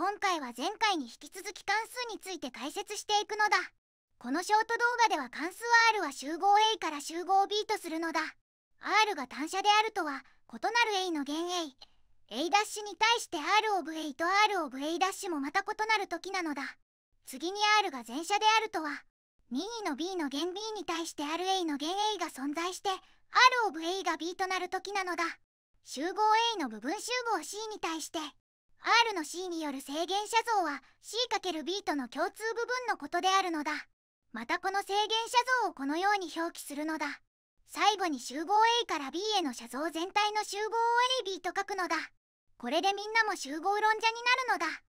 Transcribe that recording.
今回は前回に引き続き関数について解説していくのだ。このショート動画では関数 R は集合 A から集合 B とするのだ。R が単車であるとは異なる A の弦 A A' に対して R オブ A と R オブ A' もまた異なる時なのだ。次に R が前者であるとは任意の B の弦 B に対して RA の弦 A が存在して R オブ A が B となる時なのだ。集合 A の部分集合 C に対して R の C による制限写像は C×B との共通部分のことであるのだ。またこの制限写像をこのように表記するのだ。最後に集合 A から B への写像全体の集合を AB と書くのだ。これでみんなも集合論者になるのだ。